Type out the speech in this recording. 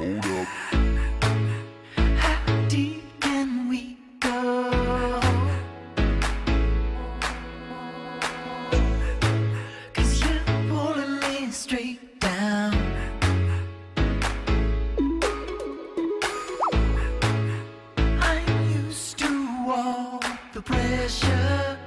Hold up. How deep can we go? Cause you're pulling me straight down. I'm used to all the pressure.